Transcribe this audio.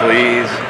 please.